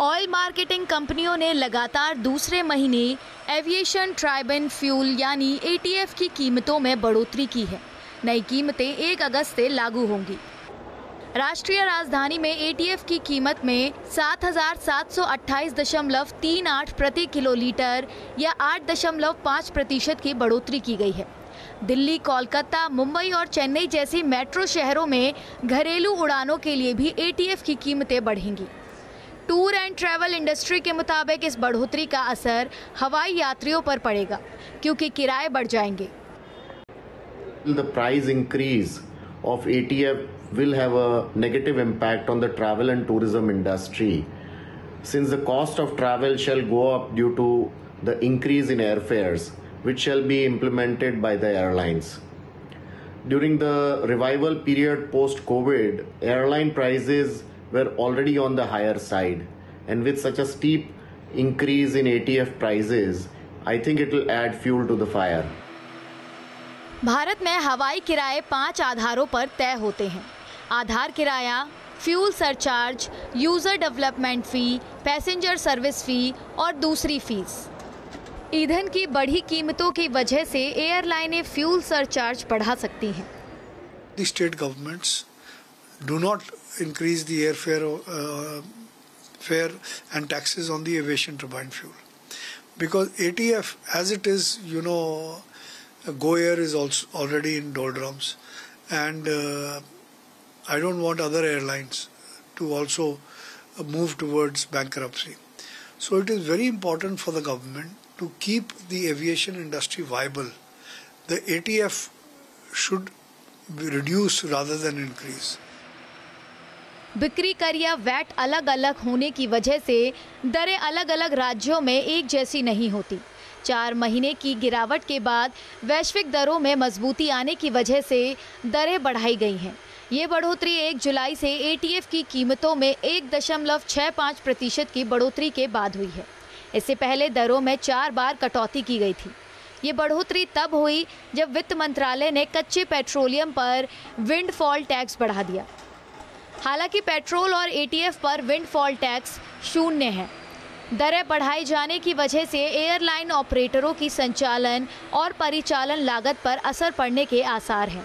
Oil marketing कंपनियों ने लगातार दूसरे महीने एविएशन ट्राइबन फ्यूल यानी एटीएफ की कीमतों में बढ़ोतरी की है। नई कीमतें एक अगस्त से लागू होंगी। राष्ट्रीय राजधानी में एटीएफ की कीमत में सात हज़ार सात सौ अट्ठाईस दशमलव तीन आठ प्रति किलो लीटर या आठ दशमलव पाँच प्रतिशत की बढ़ोतरी की गई है। दिल्ली, कोलकाता, मुंबई और चेन्नई जैसी मेट्रो शहरों में घरेलू उड़ानों के लिए भी एटीएफ की कीमतें बढ़ेंगी। टूर एंड ट्रैवल इंडस्ट्री के मुताबिक इस बढ़ोतरी का असर हवाई यात्रियों पर पड़ेगा क्योंकि किराए बढ़ जाएँगे The price increase of ATF will have a negative impact on the travel and tourism industry since the cost of travel shall go up due to the increase in airfares which shall be implemented by the airlines. During the revival period post COVID, airline prices were already on the higher side. And with such a steep increase in ATF prices i think it will add fuel to the fire. Bharat में हवाई किराए पाँच आधारों पर तय होते हैं। आधार किराया fuel surcharge user development fee passenger service fee और दूसरी फ़ीस ईंधन की बढ़ी कीमतों की वजह से एयरलाइनें फ्यूल सरचार्ज बढ़ा सकती हैं। State governments do not increase the airfare uh, fare and taxes on the aviation turbine fuel because ATF, as it is, you know, Go Air is also already in doldrums, and uh, I don't want other airlines to also uh, move towards bankruptcy. So it is very important for the government to keep the aviation industry viable. The ATF should reduce rather than increase. बिक्री कर या VAT अलग अलग होने की वजह से दरें अलग अलग राज्यों में एक जैसी नहीं होती। चार महीने की गिरावट के बाद वैश्विक दरों में मजबूती आने की वजह से दरें बढ़ाई गई हैं। ये बढ़ोतरी एक जुलाई से एटीएफ की कीमतों में एक दशमलव छः पाँच प्रतिशत की बढ़ोतरी के बाद हुई है। इससे पहले दरों में चार बार कटौती की गई थी। ये बढ़ोतरी तब हुई जब वित्त मंत्रालय ने कच्चे पेट्रोलियम पर विंडफॉल टैक्स बढ़ा दिया। हालाँकि पेट्रोल और एटीएफ पर विंडफॉल टैक्स शून्य है। दरें बढ़ाए जाने की वजह से एयरलाइन ऑपरेटरों की संचालन और परिचालन लागत पर असर पड़ने के आसार हैं।